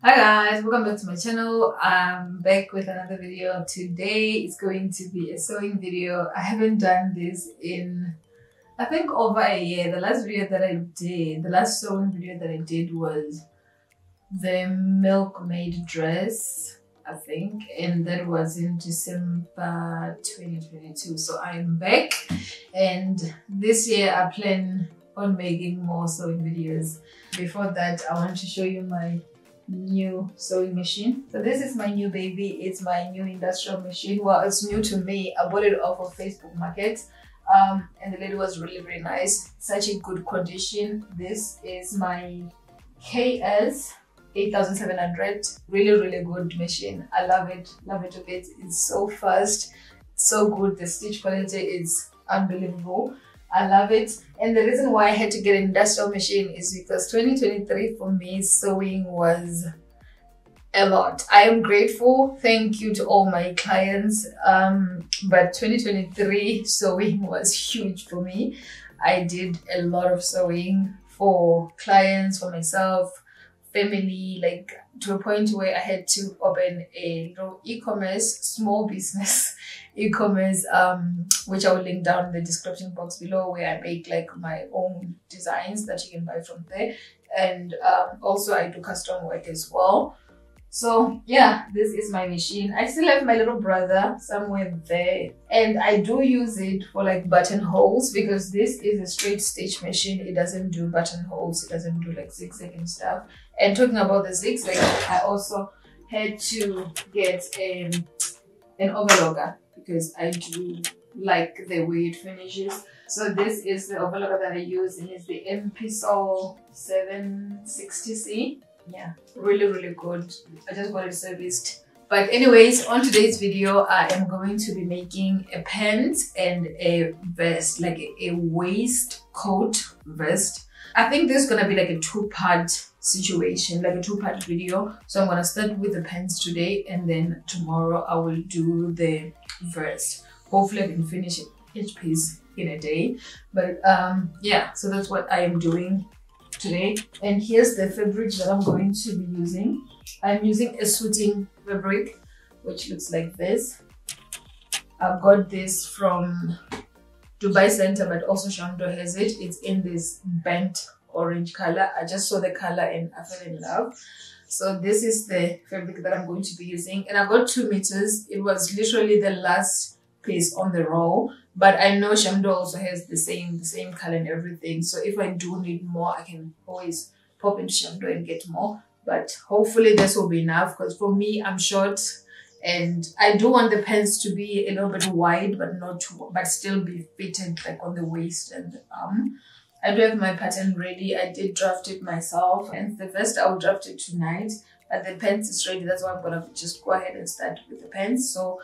Hi guys, welcome back to my channel. I'm back with another video. Today is going to be a sewing video. I haven't done this in I think over a year. The last video that I did, the last sewing video that I did was the milkmaid dress, I think, and that was in December 2022. So I'm back and this year I plan on making more sewing videos. Before that, I want to show you my new sewing machine. So this is my new baby. It's my new industrial machine. Well, it's new to me. I bought it off of Facebook Market. Um, and the lid was really, really nice. Such a good condition. This is my KS 8700. Really, really good machine. I love it. Love it bit. It's so fast, so good. The stitch quality is unbelievable. I love it. And the reason why I had to get an industrial machine is because 2023 for me, sewing was a lot. I am grateful. Thank you to all my clients. Um, but 2023 sewing was huge for me. I did a lot of sewing for clients, for myself, family, like to a point where I had to open a little e-commerce, small business e-commerce, um, which I will link down in the description box below where I make like my own designs that you can buy from there. And um, also I do custom work as well. So yeah, this is my machine. I still have my little brother somewhere there and I do use it for like buttonholes because this is a straight stitch machine. It doesn't do buttonholes. It doesn't do like zigzag and stuff. And talking about the zigzag, I also had to get an overlocker because I do like the way it finishes. So this is the overlocker that I use and it's the MPSOL 760C yeah. Really really good. I just got it serviced. But anyways on today's video i am going to be making a pants and a vest like a, a waistcoat vest. I think this is gonna be like a two-part situation like a two-part video. So i'm gonna start with the pants today and then tomorrow i will do the vest hopefully i can finish each piece in a day but um yeah so that's what i am doing today. And here's the fabric that I'm going to be using. I'm using a suiting fabric, which looks like this. I've got this from Dubai Center, but also Shamdo has it. It's in this bent orange color. I just saw the color and I fell in love. So this is the fabric that I'm going to be using. And I got two meters. It was literally the last piece on the row. But I know Shamdo also has the same the same color and everything. So if I do need more, I can always pop into Shamdo and get more. But hopefully this will be enough because for me, I'm short and I do want the pants to be a little bit wide, but not too, but still be fitted like on the waist and the arm. I do have my pattern ready. I did draft it myself and the vest I'll draft it tonight. But the pants is ready. That's why I'm gonna just go ahead and start with the pants. So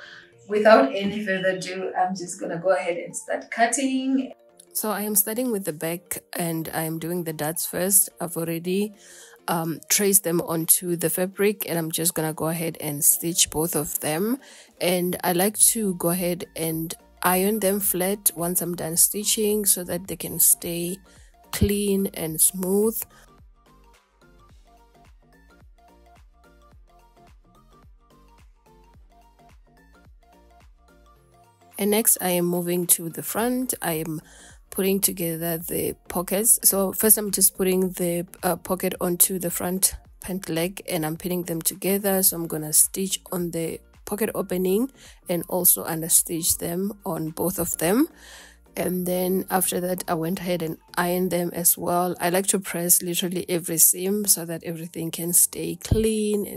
without any further ado, I'm just gonna go ahead and start cutting. So I am starting with the back and I'm doing the darts first. I've already um, traced them onto the fabric and I'm just gonna go ahead and stitch both of them. And I like to go ahead and iron them flat once I'm done stitching so that they can stay clean and smooth. and next I am moving to the front. I am putting together the pockets. So first I'm just putting the uh, pocket onto the front pant leg and I'm pinning them together. So I'm gonna stitch on the pocket opening and also understitch them on both of them. And then after that I went ahead and ironed them as well. I like to press literally every seam so that everything can stay clean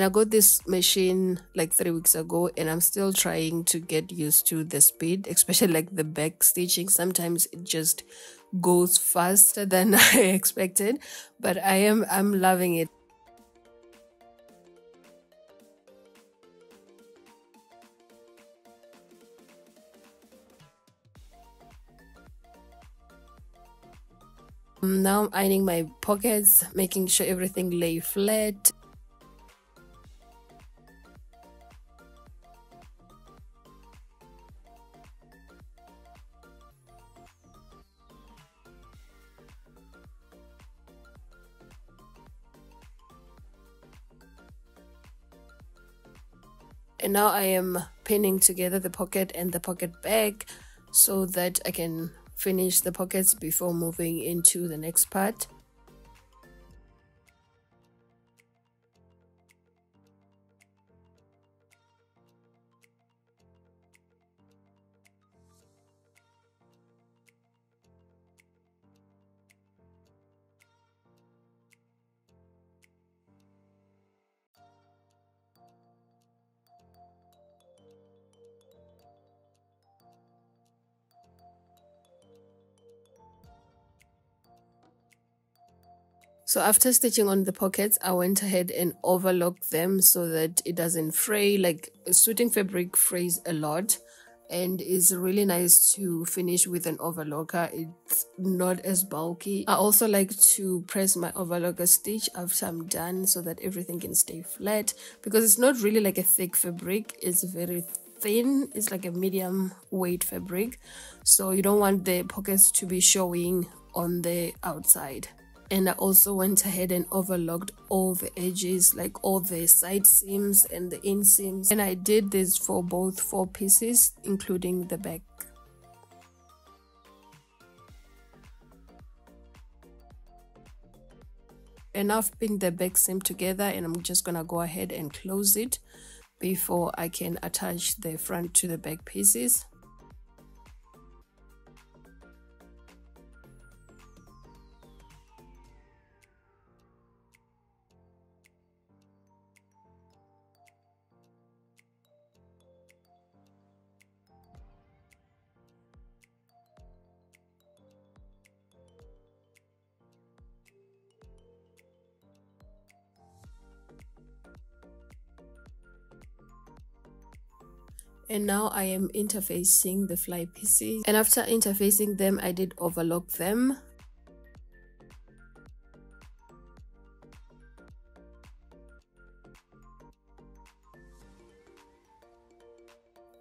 and I got this machine like three weeks ago and I'm still trying to get used to the speed especially like the back stitching. Sometimes it just goes faster than I expected but I am I'm loving it. Now I'm ironing my pockets, making sure everything lay flat. And now I am pinning together the pocket and the pocket bag so that I can finish the pockets before moving into the next part. So after stitching on the pockets, I went ahead and overlocked them so that it doesn't fray. Like suiting fabric frays a lot and it's really nice to finish with an overlocker. It's not as bulky. I also like to press my overlocker stitch after I'm done so that everything can stay flat because it's not really like a thick fabric. It's very thin. It's like a medium weight fabric. So you don't want the pockets to be showing on the outside and I also went ahead and overlocked all the edges like all the side seams and the inseams and I did this for both four pieces including the back. And I've pinned the back seam together and I'm just gonna go ahead and close it before I can attach the front to the back pieces and now I am interfacing the fly pieces. And after interfacing them I did overlock them.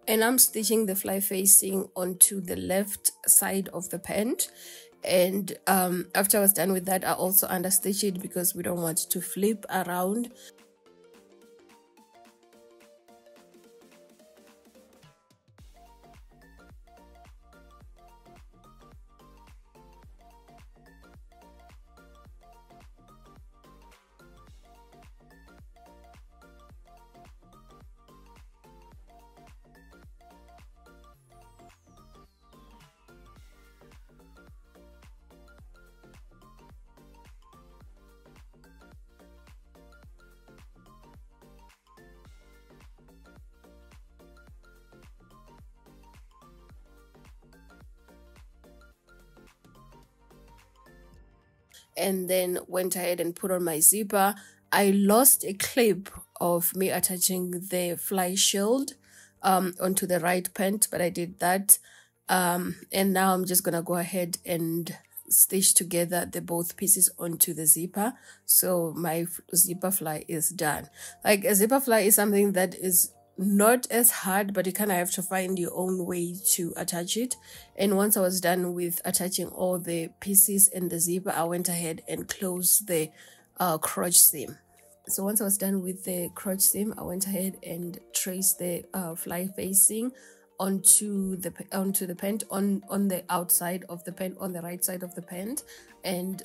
And I'm stitching the fly facing onto the left side of the pant. And um, after I was done with that I also understitched it because we don't want to flip around and then went ahead and put on my zipper. I lost a clip of me attaching the fly shield um, onto the right pant, but I did that. Um, and now I'm just gonna go ahead and stitch together the both pieces onto the zipper. So my zipper fly is done. Like a zipper fly is something that is not as hard, but you kind of have to find your own way to attach it. And once I was done with attaching all the pieces and the zipper, I went ahead and closed the uh, crotch seam. So once I was done with the crotch seam, I went ahead and traced the uh, fly facing onto the onto the pant on on the outside of the pant on the right side of the pant and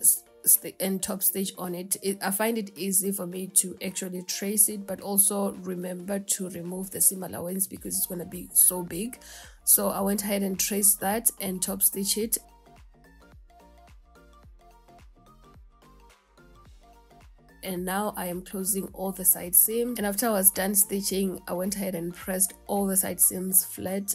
and top stitch on it. it. I find it easy for me to actually trace it, but also remember to remove the seam allowance because it's going to be so big. So I went ahead and traced that and top stitch it. and now I am closing all the side seams and after I was done stitching I went ahead and pressed all the side seams flat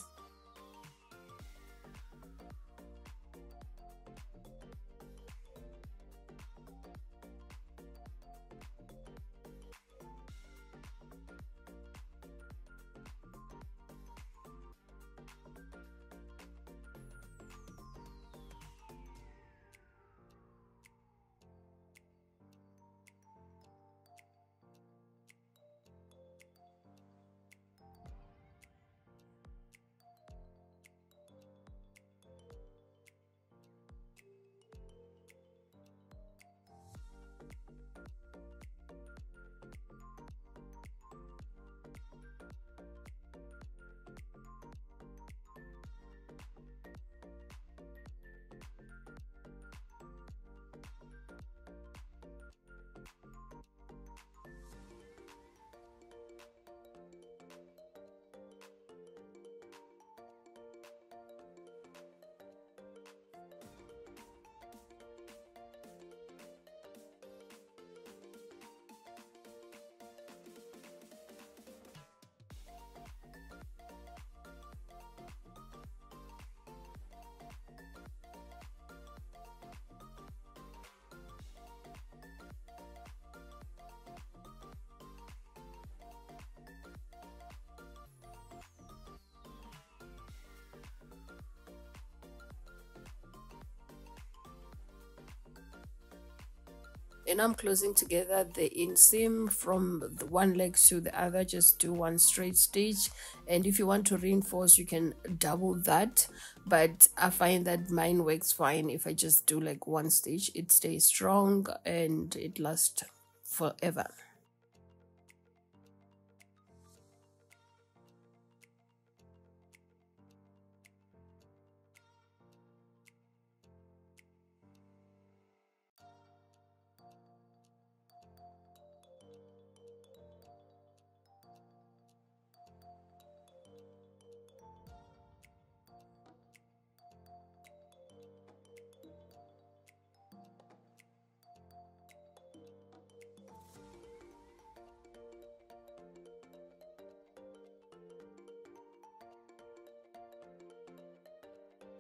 and I'm closing together the inseam from one leg to the other. Just do one straight stitch. And if you want to reinforce you can double that. But I find that mine works fine if I just do like one stitch. It stays strong and it lasts forever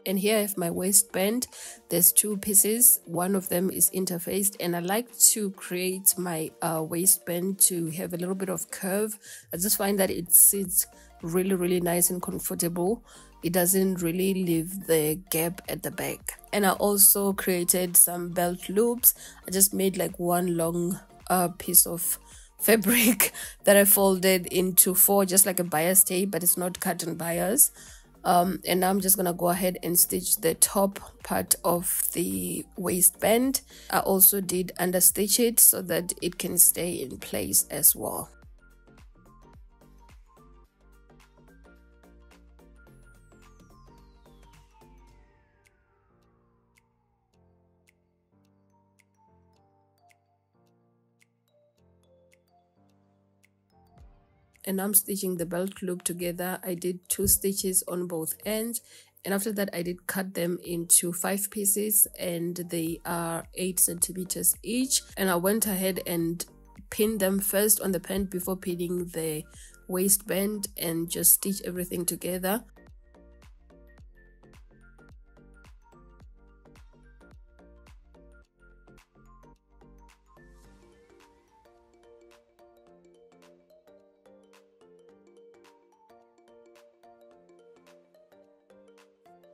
and here I have my waistband. There's two pieces. One of them is interfaced. And I like to create my uh, waistband to have a little bit of curve. I just find that it sits really really nice and comfortable. It doesn't really leave the gap at the back. And I also created some belt loops. I just made like one long uh, piece of fabric that I folded into four just like a bias tape but it's not cut in bias um, and I'm just gonna go ahead and stitch the top part of the waistband. I also did understitch it so that it can stay in place as well and I'm stitching the belt loop together. I did two stitches on both ends and after that I did cut them into five pieces and they are eight centimeters each and I went ahead and pinned them first on the pen before pinning the waistband and just stitch everything together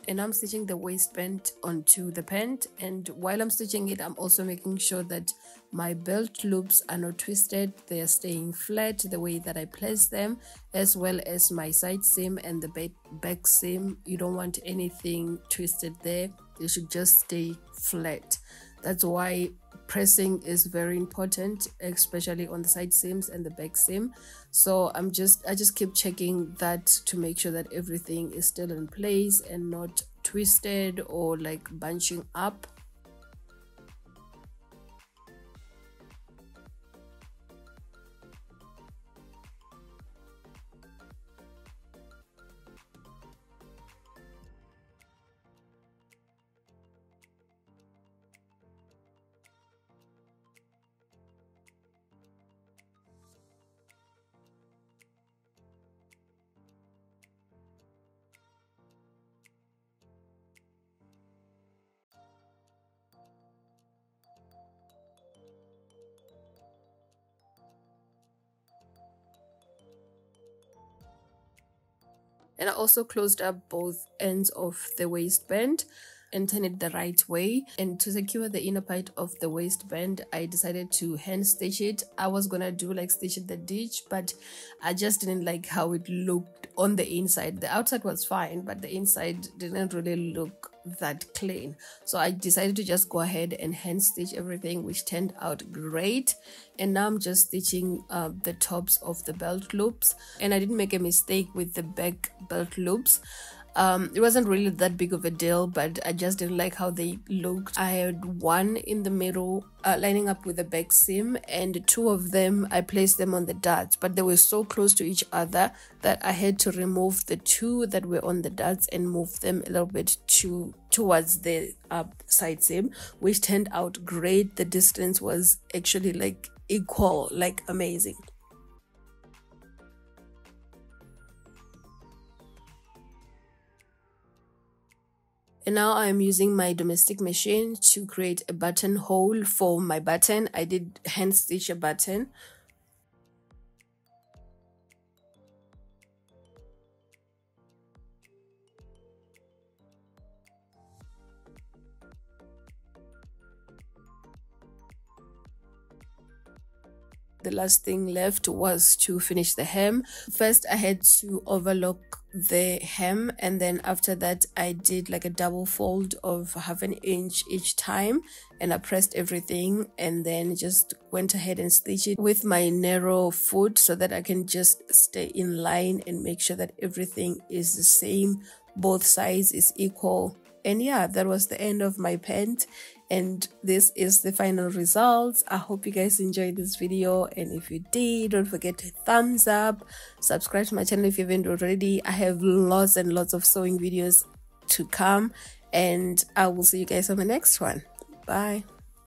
and I'm stitching the waistband onto the pant. And while I'm stitching it I'm also making sure that my belt loops are not twisted. They are staying flat the way that I place them as well as my side seam and the back seam. You don't want anything twisted there. They should just stay flat. That's why pressing is very important especially on the side seams and the back seam. So i'm just i just keep checking that to make sure that everything is still in place and not twisted or like bunching up and I also closed up both ends of the waistband and turn it the right way. And to secure the inner part of the waistband i decided to hand stitch it. I was gonna do like stitch the ditch but i just didn't like how it looked on the inside. The outside was fine but the inside didn't really look that clean. So i decided to just go ahead and hand stitch everything which turned out great. And now i'm just stitching uh, the tops of the belt loops. And i didn't make a mistake with the back belt loops um, it wasn't really that big of a deal, but I just didn't like how they looked. I had one in the middle uh, lining up with the back seam, and two of them I placed them on the darts, but they were so close to each other that I had to remove the two that were on the darts and move them a little bit to towards the uh, side seam, which turned out great. The distance was actually like equal, like amazing. And now I'm using my domestic machine to create a buttonhole for my button. I did hand stitch a button the last thing left was to finish the hem first i had to overlock the hem and then after that i did like a double fold of half an inch each time and i pressed everything and then just went ahead and stitched it with my narrow foot so that i can just stay in line and make sure that everything is the same both sides is equal. And yeah that was the end of my pant and this is the final results. I hope you guys enjoyed this video and if you did don't forget to thumbs up. Subscribe to my channel if you haven't already. I have lots and lots of sewing videos to come and i will see you guys on the next one. Bye